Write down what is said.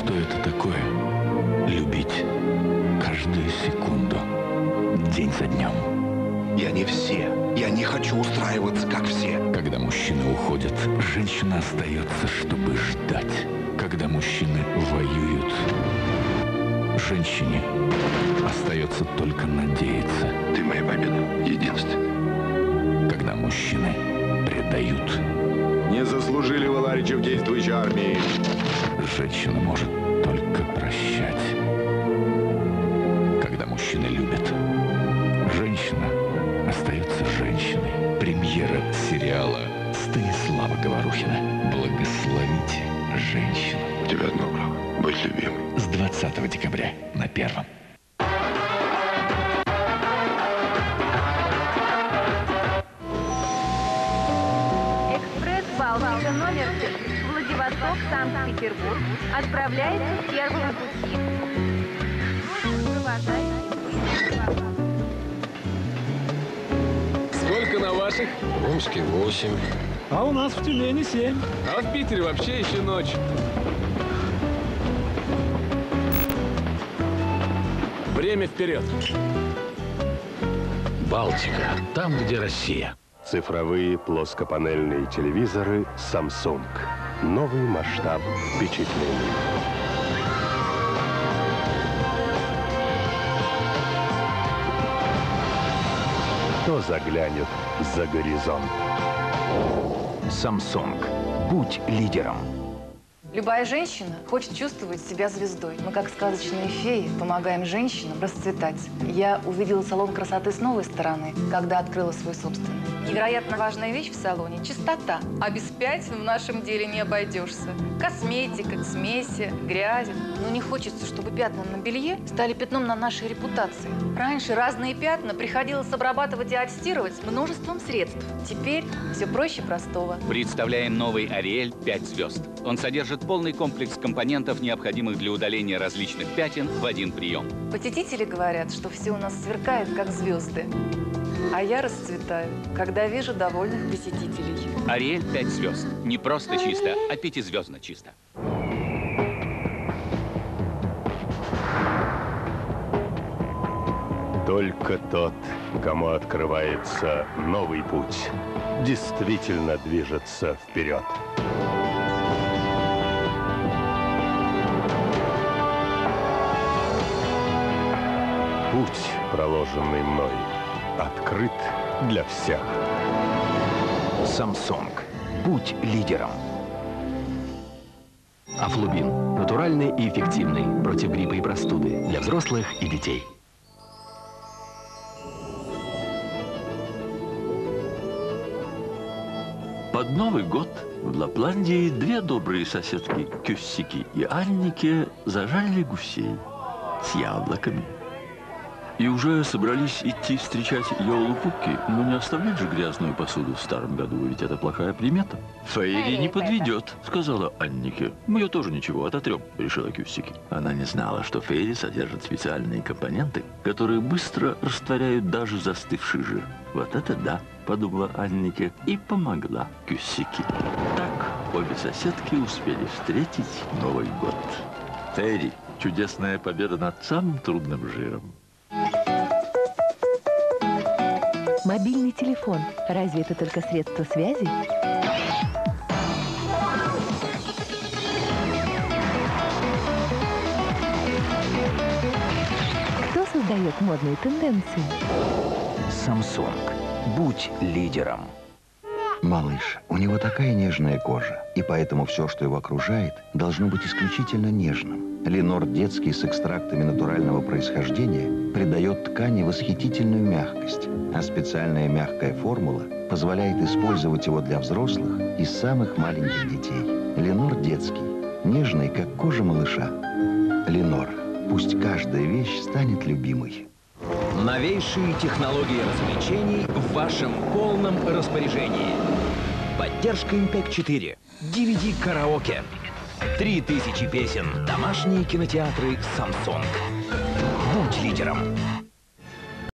что это такое любить каждую секунду, день за днем. Я не все. Я не хочу устраиваться, как все. Когда мужчины уходят, женщина остается, чтобы ждать. Когда мужчины воюют, женщине остается только надеяться. Ты моя победа. Единственная. Когда мужчины предают, Не заслужили вы, Ларичи, в действующей армии. Женщина может только прощать. Когда мужчины любят, женщина остается женщиной. Премьера сериала Станислава Говорухина «Благословите женщину» У тебя одно право. Быть любимой. с 20 декабря на Первом. Владивосток, Санкт-Петербург. Отправляется с первого пути. Сколько на ваших? В Омске 8. А у нас в Тюмени 7. А в Питере вообще еще ночь. Время вперед. Балтика. Там, где Россия. Цифровые плоскопанельные телевизоры Samsung. Новый масштаб впечатлений. Кто заглянет за горизонт? Samsung. Будь лидером. Любая женщина хочет чувствовать себя звездой. Мы, как сказочные феи, помогаем женщинам расцветать. Я увидела салон красоты с новой стороны, когда открыла свой собственный. Невероятно важная вещь в салоне – чистота. А без пятен в нашем деле не обойдешься. Косметика, смеси, грязи. Но не хочется, чтобы пятна на белье стали пятном на нашей репутации. Раньше разные пятна приходилось обрабатывать и отстирывать множеством средств. Теперь все проще простого. Представляем новый Ариэль 5 звезд. Он содержит полный комплекс компонентов, необходимых для удаления различных пятен в один прием. Посетители говорят, что все у нас сверкает, как звезды. А я расцветаю, когда вижу довольных посетителей. Ариэль 5 звезд. Не просто чисто, а пятизвездно чисто. Только тот, кому открывается новый путь, действительно движется вперед. Путь, проложенный мной, открыт для всех. Samsung. Будь лидером. Афлубин. Натуральный и эффективный против гриппа и простуды для взрослых и детей. Под Новый год в Лапландии две добрые соседки Кюссики и Анники зажарили гусей с яблоками. И уже собрались идти встречать Йолу-Пупки, но не оставлять же грязную посуду в старом году, ведь это плохая примета. Фейри не подведет, сказала Аннике. Мы ее тоже ничего, ототрем, решила Кюссики. Она не знала, что Фейри содержит специальные компоненты, которые быстро растворяют даже застывший жир. Вот это да, подумала Аннике и помогла Кюссики. Так обе соседки успели встретить Новый год. Фейри, чудесная победа над самым трудным жиром. Мобильный телефон. Разве это только средство связи? Кто создает модные тенденции? Samsung. Будь лидером. Малыш, у него такая нежная кожа, и поэтому все, что его окружает, должно быть исключительно нежным. Ленор детский с экстрактами натурального происхождения придает ткани восхитительную мягкость, а специальная мягкая формула позволяет использовать его для взрослых и самых маленьких детей. Ленор детский, нежный, как кожа малыша. Ленор, пусть каждая вещь станет любимой. Новейшие технологии развлечений в вашем полном распоряжении. Поддержка Impact 4. DVD караоке. 3000 песен. Домашние кинотеатры Samsung. Будь лидером.